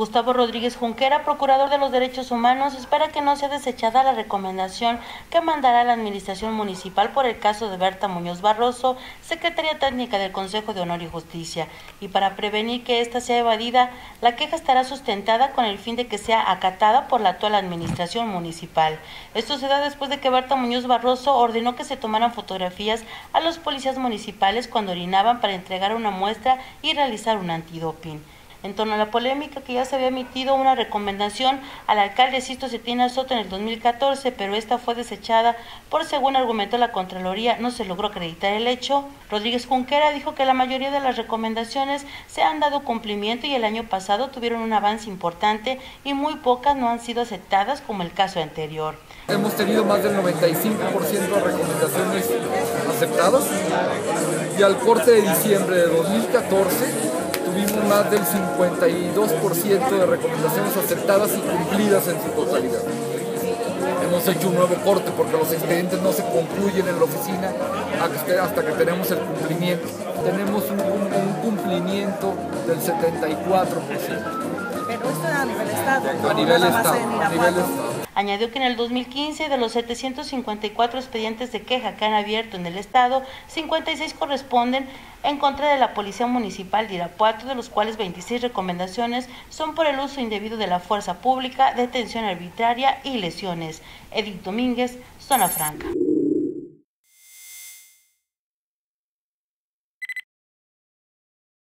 Gustavo Rodríguez Junquera, procurador de los derechos humanos, espera que no sea desechada la recomendación que mandará la Administración Municipal por el caso de Berta Muñoz Barroso, Secretaria Técnica del Consejo de Honor y Justicia. Y para prevenir que ésta sea evadida, la queja estará sustentada con el fin de que sea acatada por la actual Administración Municipal. Esto se da después de que Berta Muñoz Barroso ordenó que se tomaran fotografías a los policías municipales cuando orinaban para entregar una muestra y realizar un antidoping en torno a la polémica que ya se había emitido una recomendación al alcalde Sisto Cetina Soto en el 2014, pero esta fue desechada por, según argumentó la Contraloría, no se logró acreditar el hecho. Rodríguez Junquera dijo que la mayoría de las recomendaciones se han dado cumplimiento y el año pasado tuvieron un avance importante y muy pocas no han sido aceptadas como el caso anterior. Hemos tenido más del 95% de recomendaciones aceptadas y al corte de diciembre de 2014 tuvimos más del 52% de recomendaciones aceptadas y cumplidas en su totalidad. Hemos hecho un nuevo corte porque los expedientes no se concluyen en la oficina hasta que tenemos el cumplimiento. Tenemos un, cumplimiento del 74%. Pero esto a nivel Estado. A nivel Estado. A nivel Estado. Añadió que en el 2015 de los 754 expedientes de queja que han abierto en el estado, 56 corresponden en contra de la Policía Municipal de Irapuato, de los cuales 26 recomendaciones son por el uso indebido de la fuerza pública, detención arbitraria y lesiones. Edith Domínguez, Zona Franca.